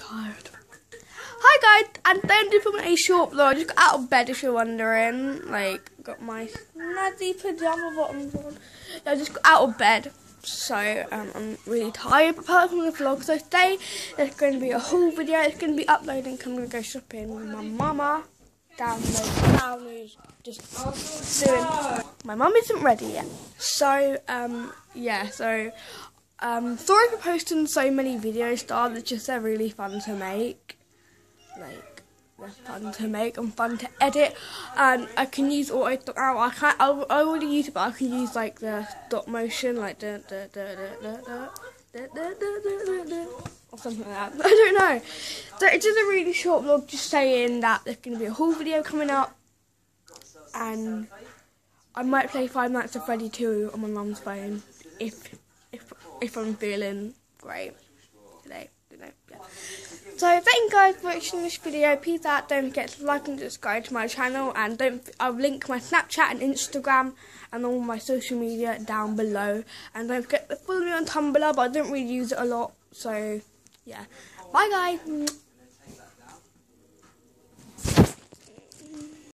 tired. Hi guys, and don't do film a short vlog. I just got out of bed if you're wondering. Like, got my snazzy pajama bottoms on. I just got out of bed. So, um, I'm really tired. But apart from the vlog, so today there's going to be a whole video. It's going to be uploading. I'm going to go shopping with my mama. Download, download, just doing. My mum isn't ready yet. So, um, yeah, so um, sorry for posting so many videos, stars. It's just they're really fun to make. Like they're fun to make and fun to edit, and I can use auto. I can't. I, already use it, but I can use like the stop motion, like the the the the the or something like that. I don't know. So it's just a really short vlog, just saying that there's going to be a whole video coming up, and I might play Five Nights at Freddy 2 on my mum's phone if if I'm feeling great today. So thank you guys for watching this video. Peace out. Don't forget to like and subscribe to my channel, and don't. I'll link my Snapchat and Instagram and all my social media down below. And don't forget to follow me on Tumblr, but I don't really use it a lot. So yeah, bye guys.